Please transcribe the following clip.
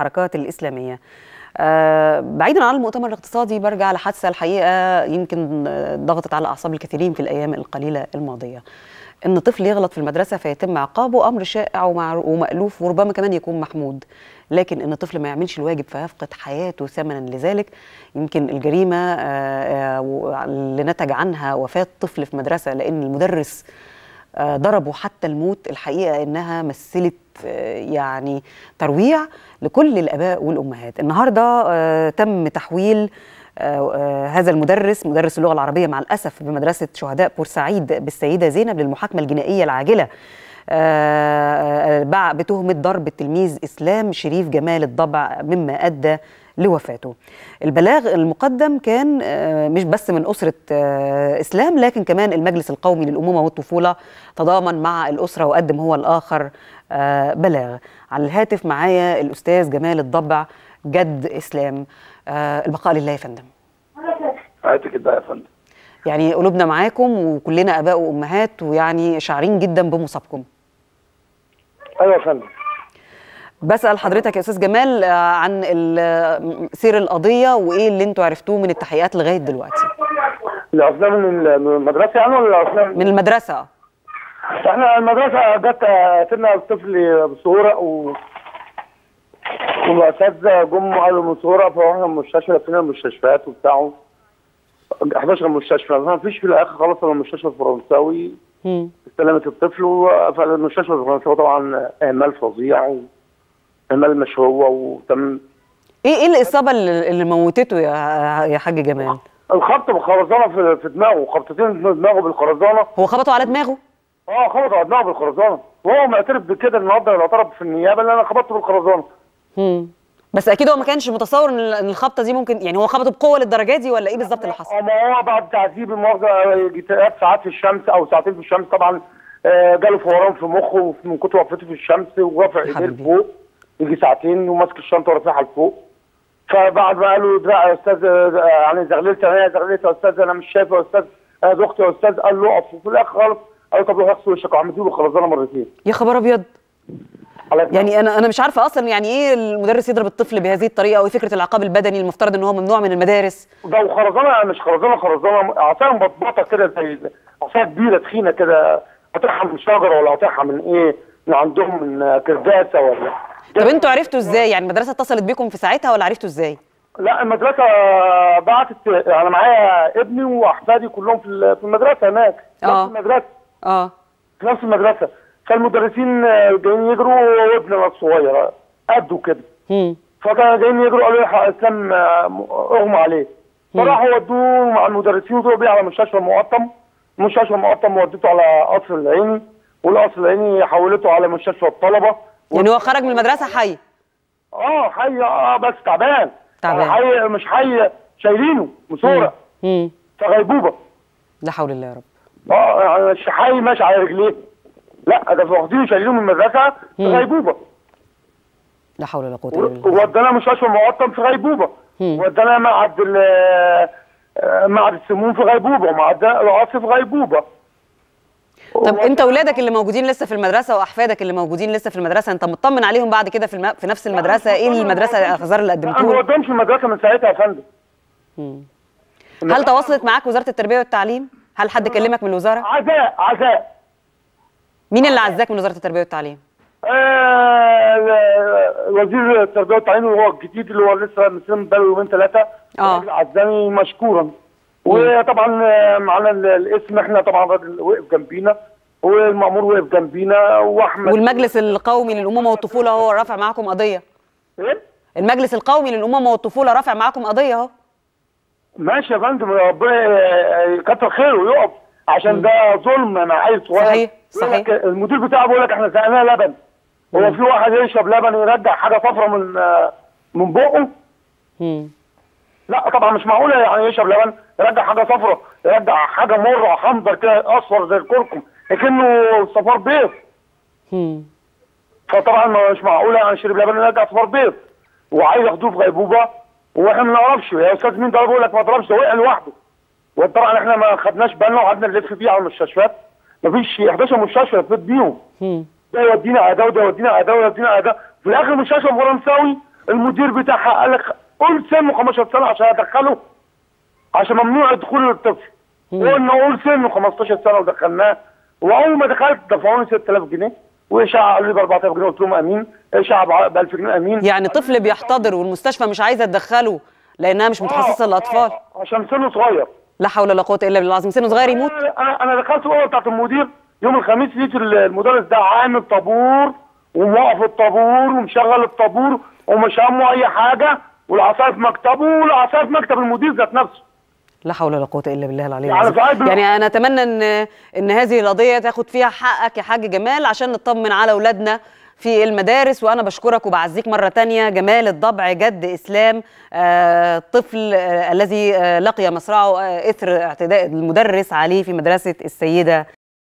الحركات الإسلامية. آه، بعيدا عن المؤتمر الاقتصادي برجع لحادثة الحقيقة يمكن ضغطت على أعصاب الكثيرين في الأيام القليلة الماضية. إن طفل يغلط في المدرسة فيتم عقابه أمر شائع ومألوف وربما كمان يكون محمود. لكن إن طفل ما يعملش الواجب فيفقد حياته ثمنا لذلك. يمكن الجريمة اللي نتج عنها وفاة طفل في مدرسة لأن المدرس ضربوا حتى الموت. الحقيقة إنها مثلت يعني ترويع لكل الآباء والأمهات. النهاردة تم تحويل هذا المدرس مدرس اللغة العربية مع الأسف بمدرسة شهداء بورسعيد بالسيدة زينب للمحاكمة الجنائية العاجلة. بتهمة ضرب التلميذ إسلام شريف جمال الضبع مما أدى لوفاته. البلاغ المقدم كان مش بس من أسرة إسلام لكن كمان المجلس القومي للأمومة والطفولة تضامن مع الأسرة وقدم هو الآخر بلاغ. على الهاتف معايا الأستاذ جمال الضبع جد إسلام. البقاء لله يا فندم. حياتك كده يا فندم. يعني قلوبنا معاكم وكلنا آباء وأمهات ويعني شاعرين جدا بمصابكم. أيوه يا فندم. بسأل حضرتك يا أستاذ جمال عن سير القضية وإيه اللي أنتوا عرفتوه من التحقيقات لغاية دلوقتي. الأصنام من المدرسة يعني ولا؟ من المدرسة. إحنا المدرسة جت سيبنا الطفل بصورة و والأساتذة جم قالوا من صورة فروحنا المستشفى لفينا المستشفيات وبتاعه 11 مستشفى ما فيش في الآخر خالص إلا المستشفى الفرنساوي استلمت الطفل فالمستشفى الفرنساوي طبعا إهمال فظيع إهمال مش هو وتم إيه إيه الإصابة اللي موتته يا يا حاج جمال؟ الخبط بالخرزانة في, في دماغه خبطتين في دماغه بالخرزانة هو خبطه على دماغه؟ آه خبط دماغه بالخرزانه وهو معترف بكده النهارده لو طلب في النيابة ان أنا خبطته بالخرزانه امم بس أكيد هو ما كانش متصور إن الخبطة دي ممكن يعني هو خبطه بقوة للدرجة دي ولا إيه بالظبط اللي حصل؟ ما هو بعد تعذيب المؤاخذة ثلاث ساعات في الشمس أو ساعتين في الشمس طبعا جاله فوران في مخه من كتر وقفته في الشمس ورافع إيديه لفوق يجي ساعتين وماسك الشنطة ورافعها لفوق. فبعد ما قالوا دراع يا أستاذ يعني زغللت أنا زغللت يا أستاذ أنا مش شايف يا أستاذ أنا دختي يا أستاذ قال له اقف. وفي الآخر خالص قالوا طب روح اغسل وشك وعملوا له خرزانه مرتين. يا خبر أبيض. يعني أنا أنا مش عارفة أصلا يعني إيه المدرس يضرب الطفل بهذه الطريقة وإيه فكرة العقاب البدني المفترض إن هو ممنوع من المدارس؟ ده وخرزانة مش خرزانة خرزانة. عصاية مبطبطه كده زي عصاية كبيرة تخينة كده. قاطعها من شجره ولا قاطعها من إيه؟ من عندهم من كرداسه ولا؟ طب أنتوا عرفتوا إزاي؟ يعني المدرسة اتصلت بيكم في ساعتها ولا عرفتوا إزاي؟ لا المدرسة بعتت أنا معايا ابني وأحفادي كلهم في المدرسة هناك. في نفس المدرسة آه. في نفس المدرسة. فالمدرسين جايين يجروا وابننا الصغير قده كده. فكانوا جايين يجروا قالوا لي إسلام اغمى عليه. فراحوا ودوه مع المدرسين وطلعوا بيه على مستشفى المقطم مستشفى المقطم وديته على قصر العيني والقصر العيني حولته على مستشفى الطلبة. يعني هو خرج من المدرسة حي؟ آه حي آه بس تعبان. تعبان. حي مش حي شايلينه مصوره امم في غيبوبة. لا حول الله يا رب. آه يعني مش حي ماشي على رجليه. لا ده واخدينه شايلينه من المدرسة في. غيبوبة. لا حول ولا قوة إلا بالله. وودانا مستشفى المقطم في غيبوبة. ودانا معهد ال- آه، معهد السموم في غيبوبة ومعهد العاصي في غيبوبة. طب انت اولادك اللي موجودين لسه في المدرسة وأحفادك اللي موجودين لسه في المدرسة انت مطمن عليهم بعد كده في, الم... في نفس المدرسة؟ إيه المدرسة الاخبار اللي أنا ما قدمتوه ودهمش المدرسة من ساعتها يا فندم. هل تواصلت معاك وزارة التربية والتعليم؟ هل حد كلمك من الوزارة؟ عزاء عزاء. مين اللي عزاك من وزارة التربية والتعليم؟ آه، وزير التربية والتعليم اللي هو الجديد اللي هو لسه مسلم بقاله يومين ثلاثة آه. راجل عزاني مشكورا. وطبعا آه، معانا ال- الاسم إحنا طبعا الراجل وقف جنبينا. والمأمور وقف جنبينا. وأحمد والمجلس القومي للامومه والطفولة هو رافع معاكم قضية. إيه؟ المجلس القومي للامومه والطفولة رافع معاكم قضية أهو. ماشي يا فندم ربنا يكتر خيره ويقف عشان ده ظلم عيل صغير صحيح، صحيح. المدير بتاعه بيقول لك إحنا سقناه لبن. هو في واحد يشرب لبن يرجع حاجة صفرا من من بقه؟ مم. لا طبعا مش معقولة يعني يشرب لبن يرجع حاجة صفرا يرجع حاجة مرة حمضة كده أصفر زي الكركم لكنه صفار بيض. فطبعا مش معقولة يعني يشرب لبن يرجع صفار بيض. وعايز ياخدوه في غيبوبة. وإحنا ما نعرفش. يا أستاذ مين ده بيقول لك ما ضربش ده وقع لوحده. وطبعا إحنا ما خدناش بالنا وقعدنا نلف بيه على المستشفيات. مفيش 11 مستشفى لفيت بيهم. ده يودينا على ده وده يودينا على ده وده يودينا على ده. في الآخر مستشفى فرنساوي المدير بتاعها قال لك قول سنه 15 سنة عشان أدخله عشان ممنوع دخول الطفل قلنا قول سنه 15 سنة ودخلناه. وأول ما دخلت دفعوني 6000 جنيه. واشاعه قالوا لي ب 4000 جنيه قلت لهم آمين. اشاعه ب 1000 جنيه آمين. يعني طفل بيحتضر والمستشفى مش عايزة تدخله لأنها مش متخصصة آه، للأطفال. آه، عشان سنه صغير. لا حول ولا قوة إلا بالله العظيم. سنه صغير يموت؟ أنا أنا دخلت الأوضة بتاعت المدير. يوم الخميس لقيت المدرس ده عامل طابور وموقف الطابور ومشغل الطابور ومش همه أي حاجة والعصاية في مكتبه والعصاية في مكتب المدير ذات نفسه. لا حول ولا قوة إلا بالله العلي يعني العظيم. يعني أنا أتمنى إن إن هذه القضية تاخد فيها حقك يا حاج جمال عشان نطمن على أولادنا في المدارس وأنا بشكرك وبعزيك مرة تانية. جمال الضبع جد إسلام آه طفل آه الذي آه لقي مصرعه آه إثر اعتداء المدرس عليه في مدرسة السيدة